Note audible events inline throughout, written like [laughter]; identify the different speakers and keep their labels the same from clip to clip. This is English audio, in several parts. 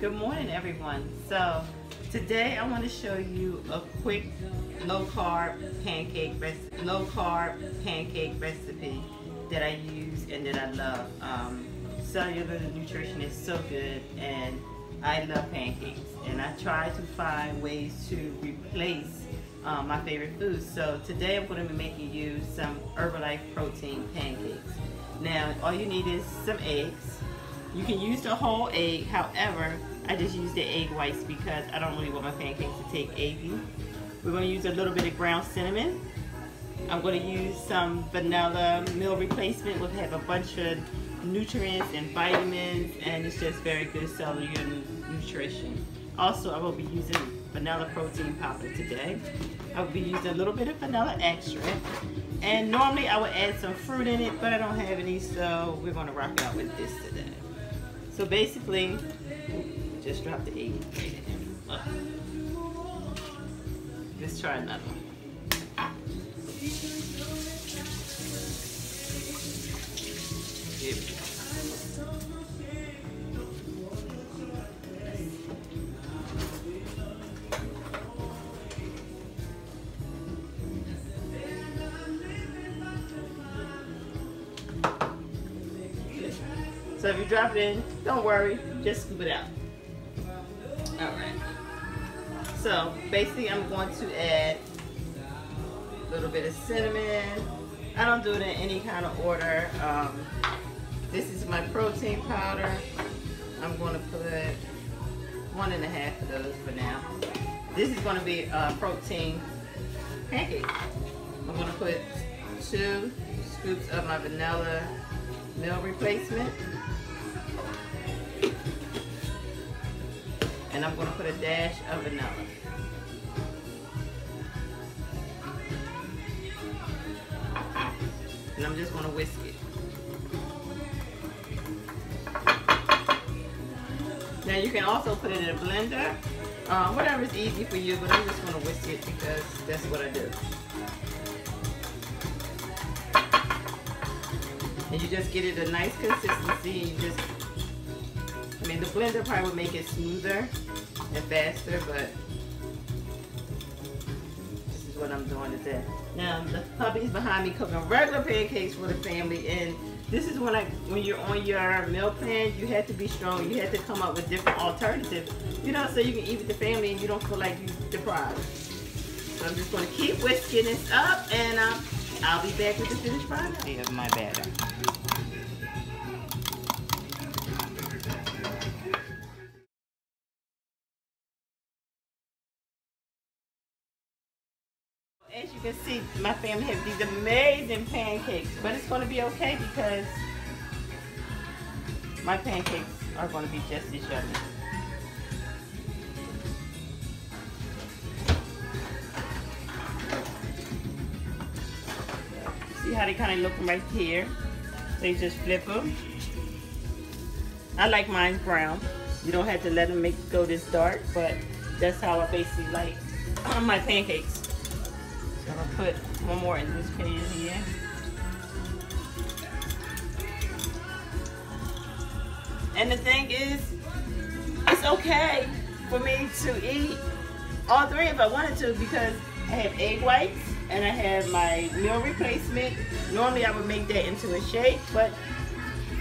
Speaker 1: Good morning everyone. So today I want to show you a quick low carb pancake recipe, low carb pancake recipe that I use and that I love. Um, cellular nutrition is so good and I love pancakes and I try to find ways to replace um, my favorite foods. So today I'm going to be making you some Herbalife protein pancakes. Now all you need is some eggs. You can use the whole egg, however, I just use the egg whites because I don't really want my pancakes to take eggy. We're going to use a little bit of ground cinnamon. I'm going to use some vanilla meal replacement, which have a bunch of nutrients and vitamins, and it's just very good cellular nutrition. Also, I will be using vanilla protein powder today. I will be using a little bit of vanilla extract. And normally I would add some fruit in it, but I don't have any, so we're gonna rock out with this today. So basically, just drop the egg. [laughs] Let's try another one. So if you drop it in, don't worry, just scoop it out. All right. So basically I'm going to add a little bit of cinnamon. I don't do it in any kind of order. Um, this is my protein powder. I'm going to put one and a half of those for now. This is going to be a protein pancake. I'm going to put two scoops of my vanilla meal replacement. And I'm going to put a dash of vanilla. And I'm just going to whisk it. Now you can also put it in a blender, uh, whatever is easy for you, but I'm just going to whisk it because that's what I do. And you just get it a nice consistency. You just, I mean, the blender probably would make it smoother and faster, but this is what I'm doing today. Now, the hubby's behind me cooking regular pancakes for the family, and this is when I, when you're on your meal plan, you have to be strong. You have to come up with different alternatives, you know, so you can eat with the family and you don't feel like you're deprived. So I'm just going to keep whisking this up, and um, I'll be back with the finished product of my batter. As you can see, my family has these amazing pancakes, but it's going to be okay because my pancakes are going to be just as yummy. How they kind of look right here? They just flip them. I like mine brown. You don't have to let them make go this dark, but that's how I basically like um, my pancakes. So I'm gonna put one more in this pan here. And the thing is, it's okay for me to eat all three if I wanted to because I have egg whites and I have my meal replacement. Normally I would make that into a shake, but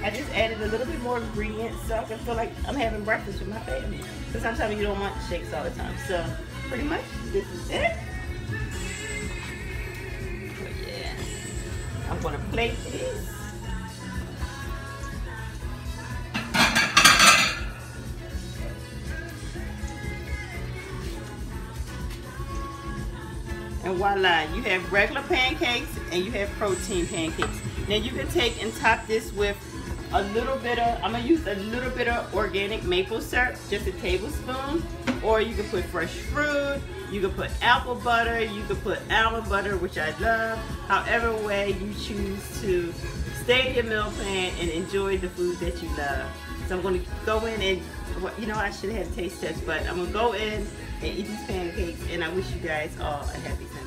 Speaker 1: I just added a little bit more ingredients so I can feel like I'm having breakfast with my family. Because sometimes you don't want shakes all the time. So pretty much this is it. But yeah, I'm gonna plate these. And voila, you have regular pancakes and you have protein pancakes. Now you can take and top this with a little bit of, I'm gonna use a little bit of organic maple syrup, just a tablespoon. Or you can put fresh fruit, you can put apple butter, you can put almond butter, which I love. However way you choose to stay in your meal plan and enjoy the food that you love. So I'm gonna go in and, you know, I should have taste test, but I'm gonna go in and eat these pancakes and I wish you guys all a happy Sunday.